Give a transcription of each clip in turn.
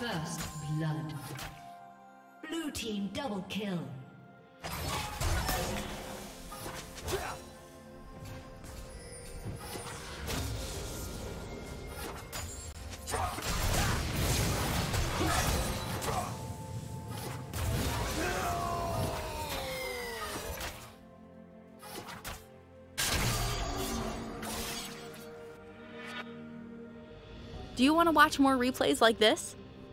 First blood. Blue team double kill. Do you want to watch more replays like this?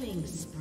Killing spree.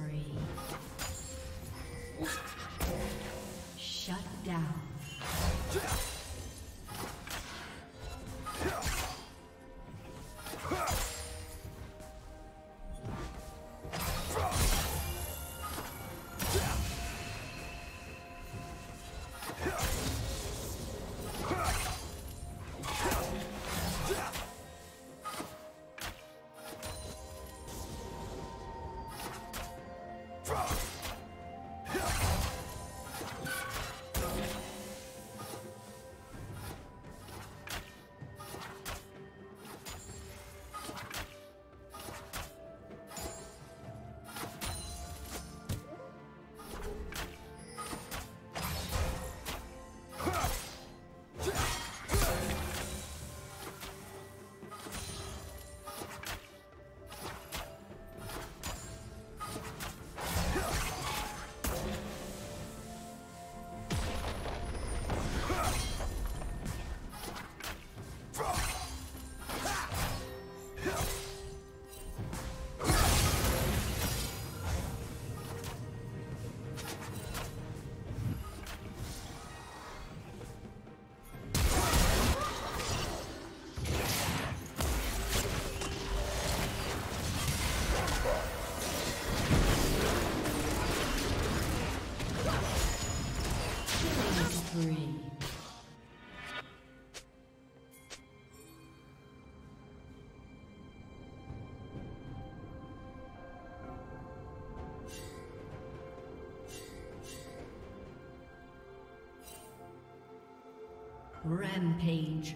Rampage.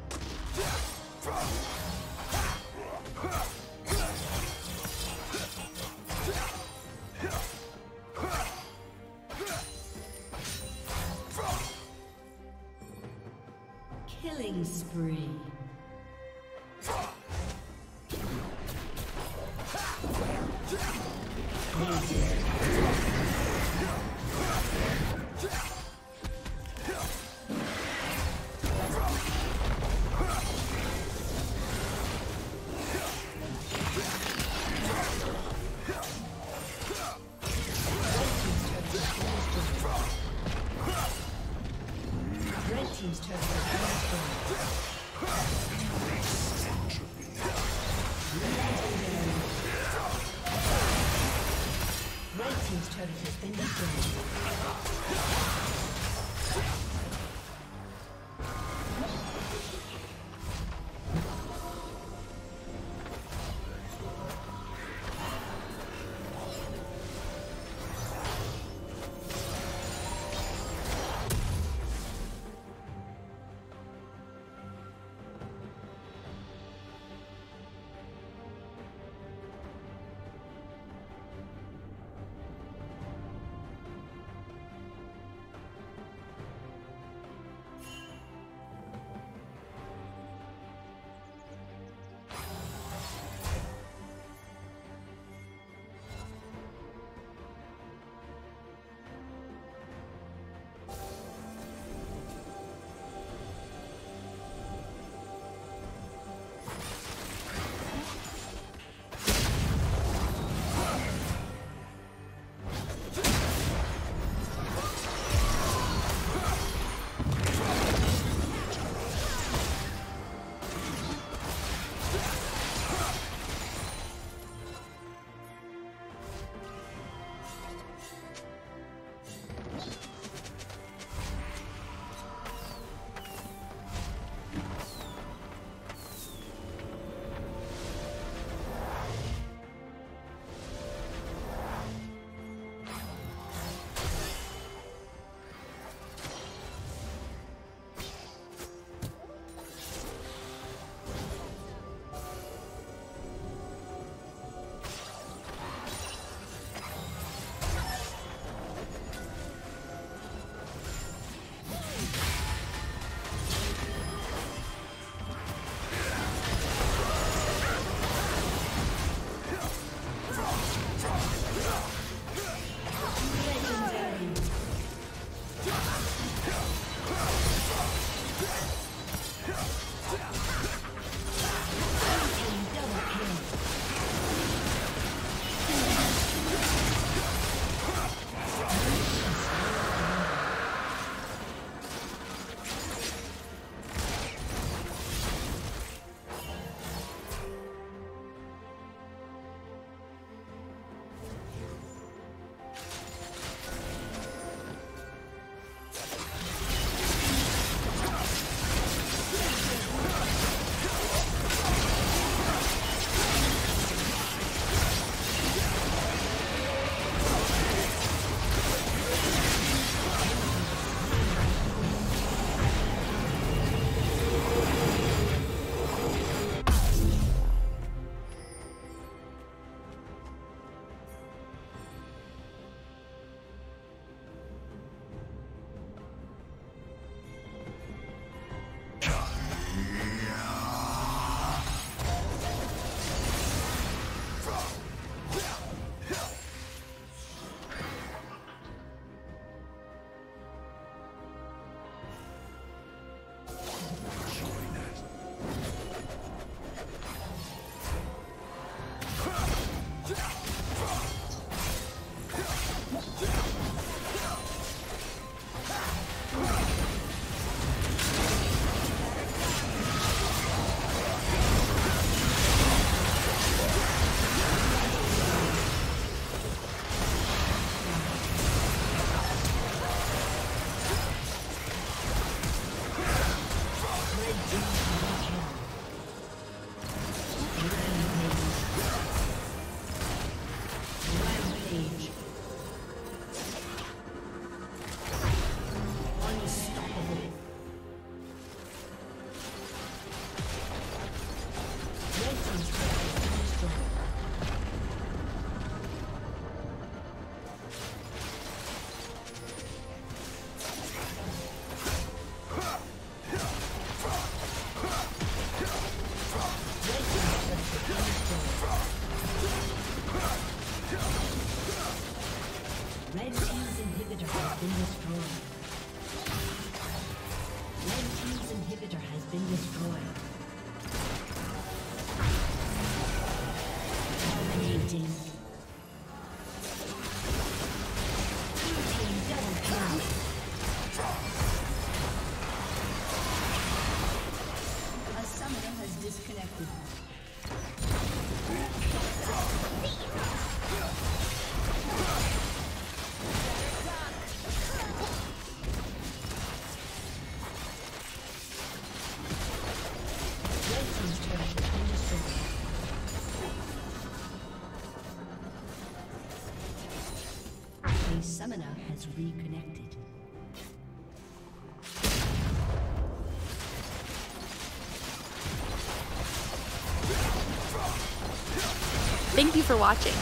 Reconnected. Thank you for watching.